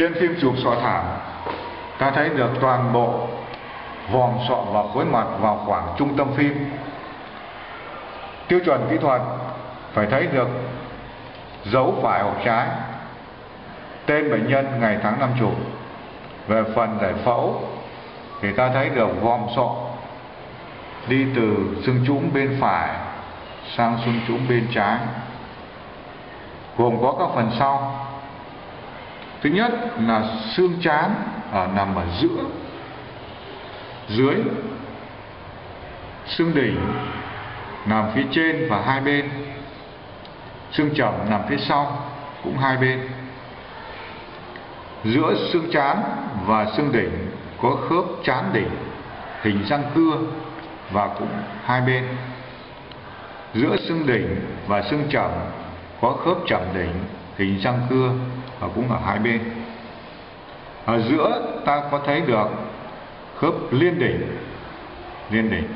trên phim chụp sọ thảm ta thấy được toàn bộ vòm sọ và khối mặt vào khoảng trung tâm phim. Tiêu chuẩn kỹ thuật phải thấy được dấu phải hoặc trái, tên bệnh nhân, ngày tháng năm chụp về phần giải phẫu thì ta thấy được vòm sọ đi từ xương trũng bên phải sang xương trũng bên trái, gồm có các phần sau thứ nhất là xương chán ở nằm ở giữa, dưới. Xương đỉnh nằm phía trên và hai bên. Xương chẩm nằm phía sau cũng hai bên. Giữa xương chán và xương đỉnh có khớp chán đỉnh hình răng cưa và cũng hai bên. Giữa xương đỉnh và xương chẩm có khớp chẩm đỉnh hình răng cưa và cũng ở hai bên. Ở giữa ta có thấy được khớp liên đỉnh liên đỉnh.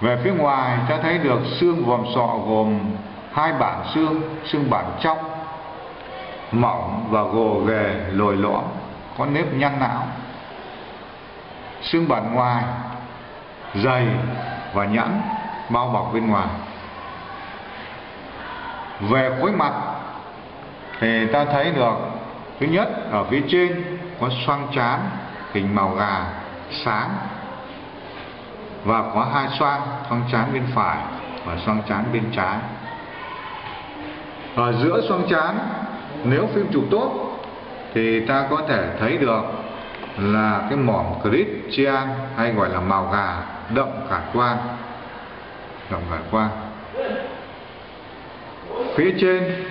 Về phía ngoài ta thấy được xương vòm sọ gồm hai bản xương xương bản trong, mỏng và gồ ghề lồi lõm, có nếp nhăn não. Xương bản ngoài, dày và nhẵn, bao bọc bên ngoài về khối mặt, thì ta thấy được, thứ nhất, ở phía trên có xoang trán, hình màu gà sáng, và có hai xoang xoang trán bên phải và xoang trán bên trái. Ở giữa xoang trán, nếu phim chụp tốt, thì ta có thể thấy được là cái mỏm Christian hay gọi là màu gà đậm khả quan, đậm khả quan phía trên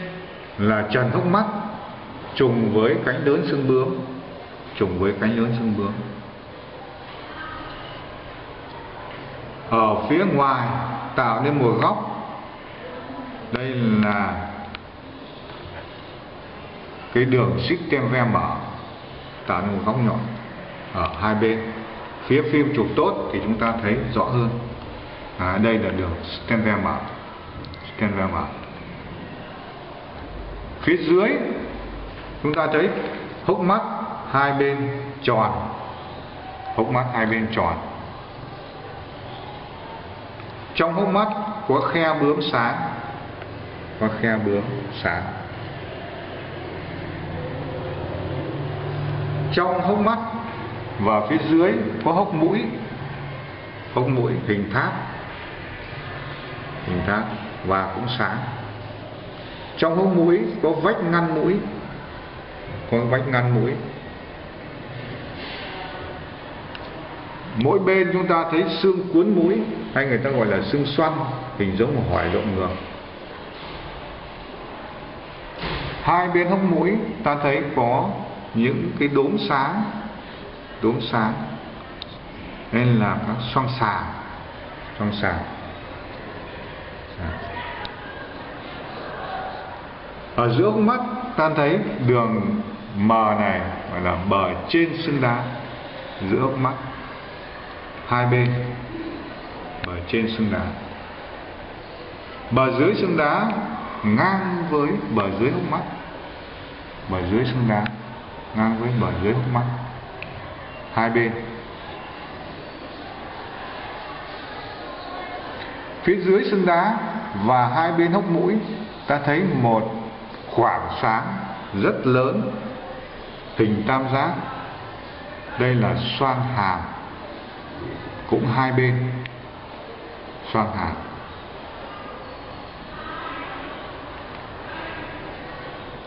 là trần hốc mắt trùng với cánh lớn xương bướm trùng với cánh lớn xương bướm. Ở phía ngoài tạo nên một góc. Đây là cái đường xích tem ve mở tạo nên một góc nhọn ở hai bên. Phía phim chụp tốt thì chúng ta thấy rõ hơn. À, đây là đường stem ve mở stem ve mở phía dưới, chúng ta thấy hốc mắt hai bên tròn. Hốc mắt hai bên tròn. Trong hốc mắt có khe bướm sáng. Có khe bướm sáng. Trong hốc mắt và phía dưới có hốc mũi. Hốc mũi hình tháp. Hình tháp và cũng sáng trong hốc mũi có vách ngăn mũi. Có vách ngăn mũi. Mỗi bên chúng ta thấy xương cuốn mũi, hay người ta gọi là xương xoăn, hình giống một hỏi rộng ngược. Hai bên hốc mũi, ta thấy có những cái đốm sáng đốm sáng, nên là các xoang sàng xoang sàng ở giữa hốc mắt, ta thấy đường mờ này gọi là bờ trên xương đá. Giữa hốc mắt, hai bên, bờ trên xương đá. Bờ dưới xương đá ngang với bờ dưới hốc mắt. Bờ dưới xương đá ngang với bờ dưới hốc mắt. Hai bên. Phía dưới xương đá và hai bên hốc mũi, ta thấy một khoảng sáng rất lớn, hình tam giác. Đây là xoang hàm. Cũng hai bên. Xoang hàm.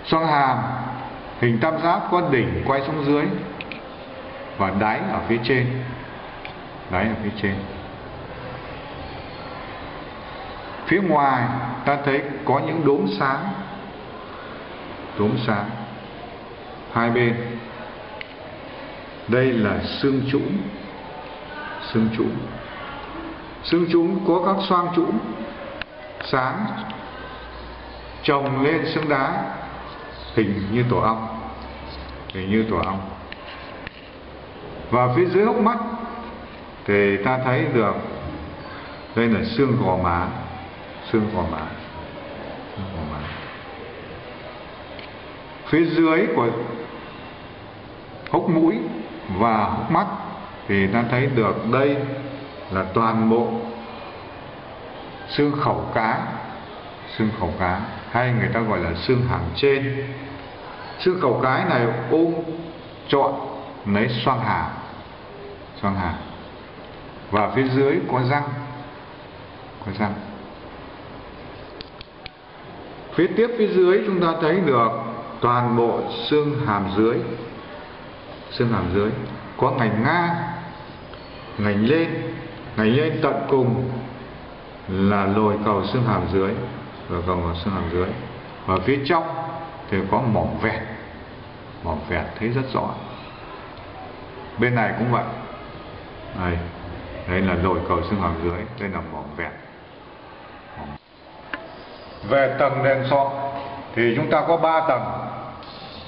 Xoang hàm, hình tam giác có đỉnh quay xuống dưới và đáy ở phía trên. Đáy ở phía trên. Phía ngoài, ta thấy có những đốm sáng đốm sáng hai bên, đây là xương trũng. Xương trũng. Xương trũng có các xoang trũng sáng chồng lên xương đá, hình như tổ ong, hình như tổ ong. Và phía dưới hốc mắt thì ta thấy được, đây là xương gò má, xương gò má, xương gò má phía dưới của hốc mũi và hốc mắt thì ta thấy được đây là toàn bộ xương khẩu cá, xương khẩu cá. Hay người ta gọi là xương hàm trên. Xương khẩu cái này ôm trọn lấy xoang hà xoang hà. Và phía dưới có răng có răng. Phía tiếp phía dưới chúng ta thấy được toàn bộ xương hàm dưới. Xương hàm dưới. Có ngành ngang ngành lên ngành lên tận cùng là lồi cầu xương hàm dưới và cầu xương hàm dưới. Và phía trong thì có mỏng vẹt. Mỏng vẹt thấy rất rõ. Bên này cũng vậy. Đây. Đây là lồi cầu xương hàm dưới. Đây là mỏng vẹt. Về tầng đèn sọ thì chúng ta có 3 tầng.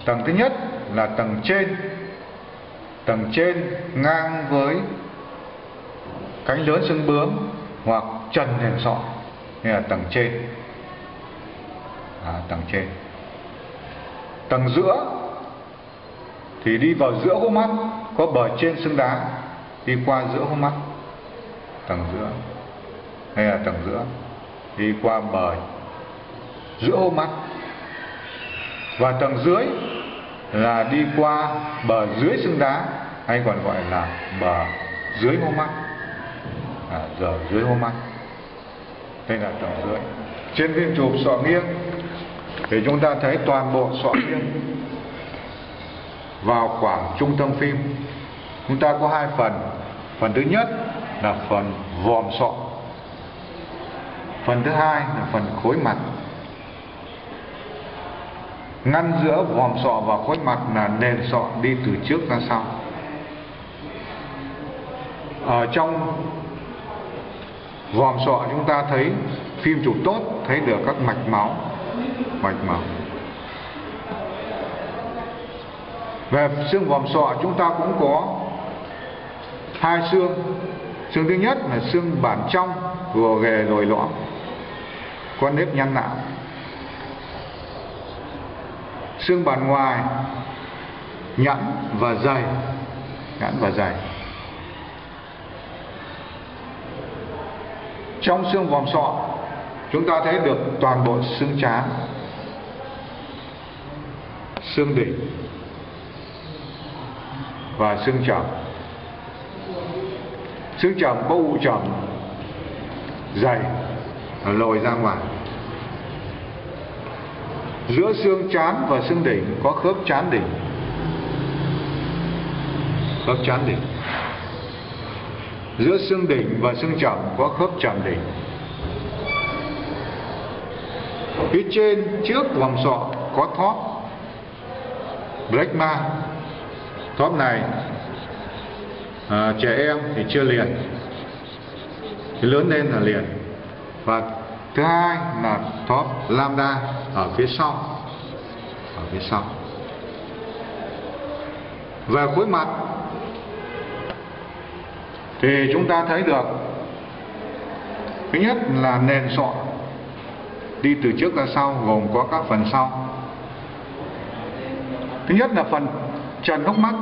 Tầng thứ nhất là tầng trên. Tầng trên ngang với cánh lớn xương bướm hoặc trần nền sọ đây là tầng trên. À, tầng trên. Tầng giữa thì đi vào giữa hốc mắt có bờ trên xương đá đi qua giữa hốc mắt. Tầng giữa hay là tầng giữa đi qua bờ giữa hốc mắt và tầng dưới là đi qua bờ dưới xương đá hay còn gọi là bờ dưới hố mắt à, giờ dưới hố mắt đây là tầng dưới. Trên viên chụp sọ nghiêng thì chúng ta thấy toàn bộ sọ nghiêng vào khoảng trung tâm phim. Chúng ta có hai phần. Phần thứ nhất là phần vòm sọ. Phần thứ hai là phần khối mặt ngăn giữa vòm sọ và khối mặt là nền sọ đi từ trước ra sau. Ở trong vòm sọ chúng ta thấy phim chụp tốt, thấy được các mạch máu. Mạch máu. Về xương vòm sọ chúng ta cũng có hai xương. Xương thứ nhất là xương bản trong gồ ghề lồi lõm, có nếp nhăn nạo xương bản ngoài, nhẵn và dày. Nhẵn và dày. Trong xương vòm sọ, chúng ta thấy được toàn bộ xương trán, xương đỉnh và xương chẩm xương chẩm có u chẩm dày, lồi ra ngoài giữa xương chán và xương đỉnh có khớp chán đỉnh. Khớp chán đỉnh. Giữa xương đỉnh và xương chẩm có khớp chẩm đỉnh. Phía trên trước vòng sọ có thóp. Brecma thóp này à, trẻ em thì chưa liền. Thì lớn lên là liền. Và thứ hai là top lambda ở phía sau. Ở phía sau. Về cuối mặt thì chúng ta thấy được, thứ nhất là nền sọ đi từ trước ra sau gồm có các phần sau. Thứ nhất là phần trần hốc mắt.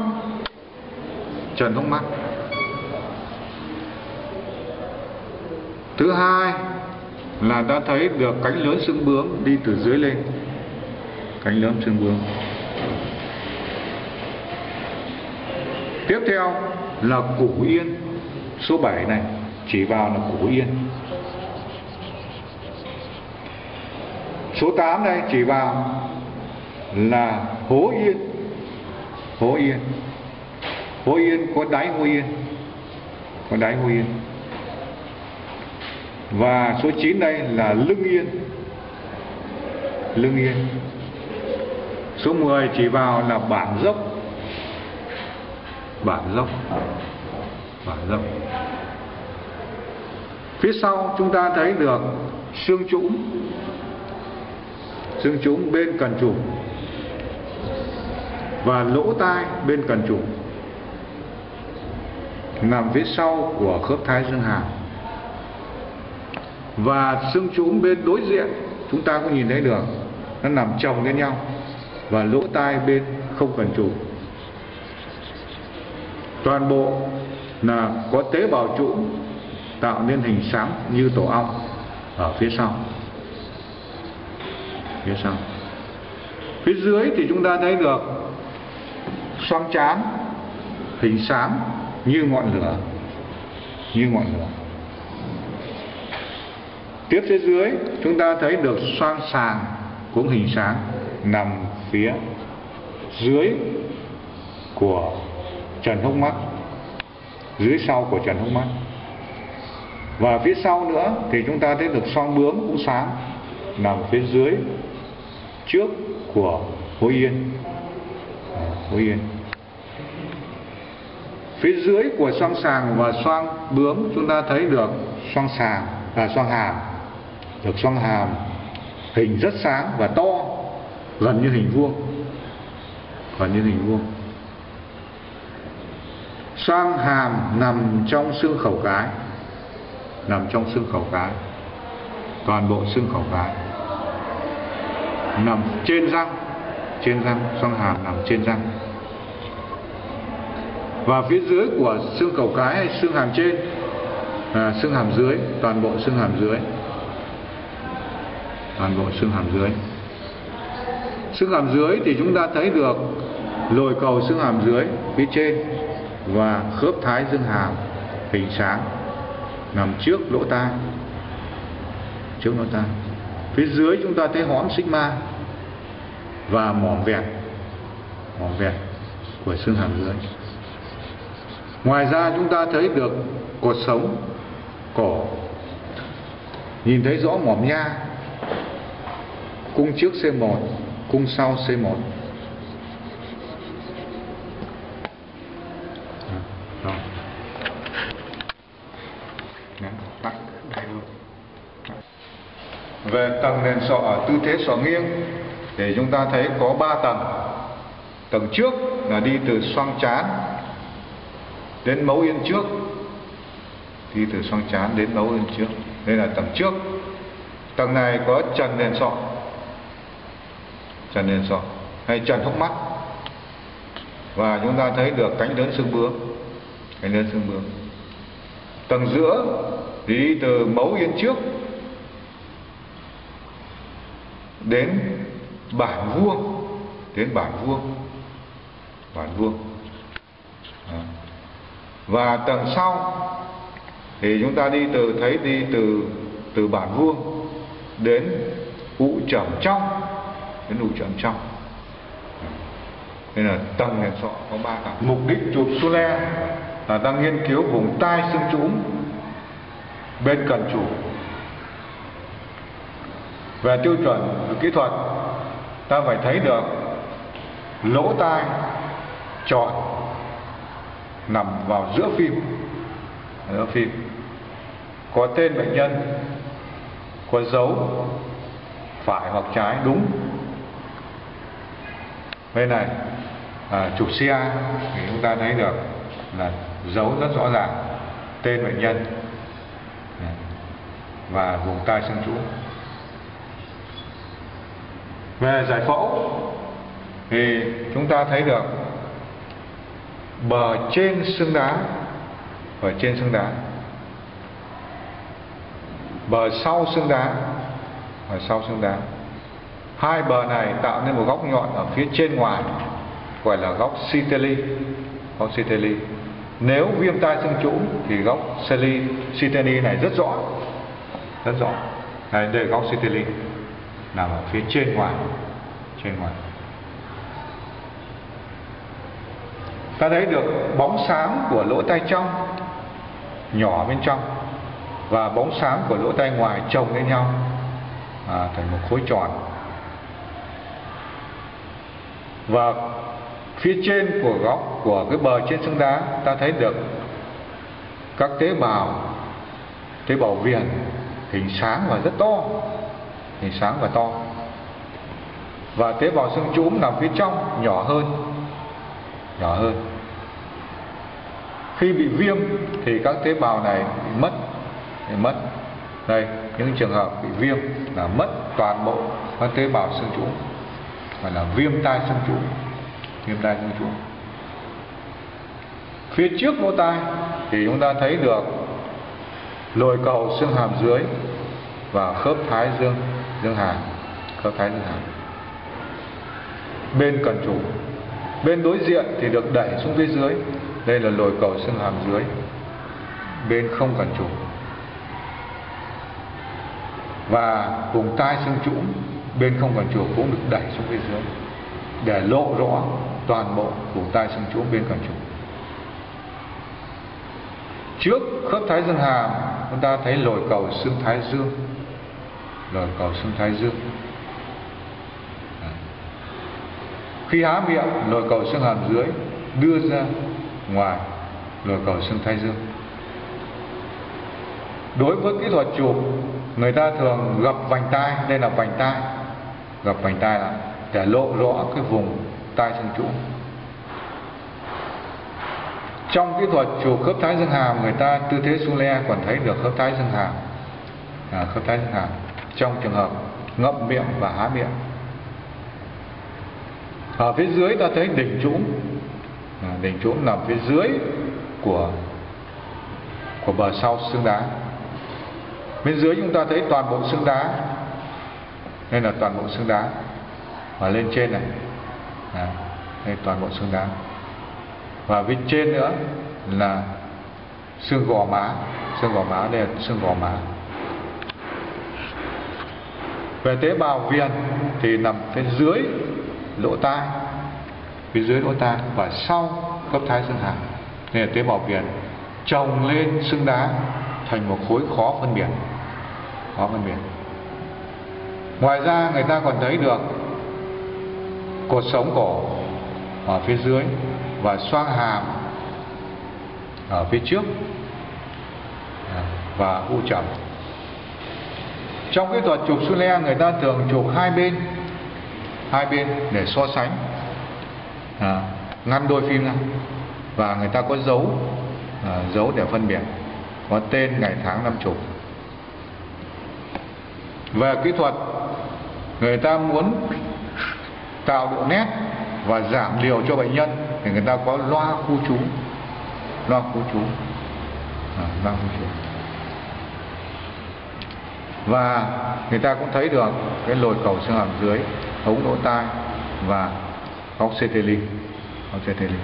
Trần hốc mắt. Thứ hai là đã thấy được cánh lớn xương bướm đi từ dưới lên. Cánh lớn xương bướm tiếp theo là củ yên, số 7 này, chỉ vào là củ yên. Số 8 đây chỉ vào là hố yên. Hố yên. Hố yên, có đáy hố yên. Có đáy hố yên và số 9 đây là lưng yên. Lưng yên. Số 10 chỉ vào là bản dốc. Bản dốc. Bản dốc. Phía sau chúng ta thấy được xương trũng. Xương trũng bên cần trục và lỗ tai bên cần trục nằm phía sau của khớp thái dương hàm và xương trũng bên đối diện, chúng ta có nhìn thấy được, nó nằm chồng lên nhau và lỗ tai bên không cần trụ. Toàn bộ là có tế bào trụ tạo nên hình xám như tổ ong ở phía sau. Phía sau. Phía dưới thì chúng ta thấy được xoang trán, hình xám như ngọn lửa, như ngọn lửa tiếp phía dưới, chúng ta thấy được xoang sàng cũng hình sáng nằm phía dưới của trần hốc mắt, dưới sau của trần hốc mắt. Và phía sau nữa thì chúng ta thấy được xoang bướm cũng sáng nằm phía dưới trước của hối yên. Ờ, hối yên. Phía dưới của xoang sàng và xoang bướm, chúng ta thấy được xoang sàng và xoang hàm được xoang hàm. Hình rất sáng và to gần như hình vuông. Gần như hình vuông. Xoang hàm nằm trong xương khẩu cái. Nằm trong xương khẩu cái. Toàn bộ xương khẩu cái. Nằm trên răng. Trên răng xoang hàm nằm trên răng. Và phía dưới của xương khẩu cái hay xương hàm trên à, xương hàm dưới toàn bộ xương hàm dưới toàn bộ xương hàm dưới. Xương hàm dưới thì chúng ta thấy được lồi cầu xương hàm dưới phía trên và khớp thái dương hàm hình sáng nằm trước lỗ tai. Trước lỗ tai. Phía dưới chúng ta thấy hõm sigma và mỏm vẹt mỏm vẹt của xương hàm dưới. Ngoài ra chúng ta thấy được cột sống, cổ. Nhìn thấy rõ mỏm nha cung trước C1 cung sau C1 Rồi. Tắt đây luôn. Về tầng nền sọ ở tư thế sọ nghiêng thì chúng ta thấy có 3 tầng. Tầng trước là đi từ xoang chán đến mấu yên trước. Đi từ xoang chán đến mấu yên trước. Đây là tầng trước. Tầng này có trần nền sọ cho nên sọ hay trần hốc mắt. Và chúng ta thấy được cánh lớn xương bướm. Cánh lớn xương bướm. Tầng giữa thì đi từ mấu yên trước đến bản vuông, đến bản vuông bản vuông à. và tầng sau thì chúng ta đi từ, thấy đi từ từ bản vuông đến ụ trầm trong cái nụ trầm trong. Nên là tầng nền sọ, có ba tầng mục đích chụp su le là đang nghiên cứu vùng tai xương trũng bên cần chủ. Về tiêu chuẩn về kỹ thuật, ta phải thấy được lỗ tai tròn nằm vào giữa phim. Giữa phim. Có tên bệnh nhân, có dấu phải hoặc trái đúng bên này à, chụp CI thì chúng ta thấy được là dấu rất rõ ràng tên bệnh nhân à, và vùng tai xương trũng về giải phẫu thì chúng ta thấy được bờ trên xương đá ở trên xương đá bờ sau xương đá ở sau xương đá hai bờ này tạo nên một góc nhọn ở phía trên ngoài gọi là góc Citeli góc Citeli nếu viêm tai xương trũng thì góc Citeli này rất rõ rất rõ. Đây, đây góc Citeli nằm ở phía trên ngoài trên ngoài. Ta thấy được bóng sáng của lỗ tai trong nhỏ bên trong và bóng sáng của lỗ tai ngoài chồng lên nhau à, thành một khối tròn và phía trên của góc của cái bờ trên sông đá, ta thấy được các tế bào tế bào viền hình sáng và rất to, hình sáng và to. Và tế bào xương trũng nằm phía trong, nhỏ hơn nhỏ hơn. Khi bị viêm thì các tế bào này bị mất bị mất. Đây, những trường hợp bị viêm là mất toàn bộ các tế bào xương trũng gọi là viêm tai xương trụ viêm tai xương trụ phía trước lỗ tai thì chúng ta thấy được lồi cầu xương hàm dưới và khớp thái dương dương hàm, khớp thái dương hàm. Bên cần chủ. Bên đối diện thì được đẩy xuống phía dưới. Đây là lồi cầu xương hàm dưới. Bên không cần chủ. Và vùng tai xương trũng bên không cần chùa cũng được đẩy xuống phía dưới, để lộ rõ toàn bộ vùng tai xương chúa bên cần chùa. Trước khớp thái dương hàm, chúng ta thấy lồi cầu xương thái dương, lồi cầu xương thái dương. Khi há miệng, lồi cầu xương hàm dưới đưa ra ngoài lồi cầu xương thái dương. Đối với kỹ thuật chụp, người ta thường gập vành tai, đây là vành tai gập vành tai lại để lộ rõ cái vùng tai xương trụ trong kỹ thuật chụp khớp thái dương hàm người ta tư thế su le còn thấy được khớp thái dương hàm. À, khớp thái dương hàm. Trong trường hợp ngậm miệng và há miệng. Ở phía dưới ta thấy đỉnh trũng. À, đỉnh trũng nằm phía dưới của của bờ sau xương đá. Bên dưới chúng ta thấy toàn bộ xương đá đây là toàn bộ xương đá và lên trên này. À, đây toàn bộ xương đá. Và bên trên nữa là xương gò má. Xương gò má đây là xương gò má. Về tế bào viền thì nằm phía dưới lỗ tai. Phía dưới lỗ tai và sau khớp thái xương hàm. Đây là tế bào viền chồng lên xương đá thành một khối khó phân biệt. Khó phân biệt ngoài ra người ta còn thấy được cột sống cổ ở phía dưới và xoang hàm ở phía trước à, và u trầm. Trong kỹ thuật chụp su le người ta thường chụp hai bên hai bên để so sánh à, ngăn đôi phim ra và người ta có dấu à, dấu để phân biệt có tên ngày tháng năm chụp. Về kỹ thuật người ta muốn tạo độ nét và giảm liều cho bệnh nhân thì người ta có loa khu trú loa khu trú. À, loa khu trú. Và người ta cũng thấy được cái lồi cầu xương hàm dưới ống lỗ tai và góc CT ly góc CT ly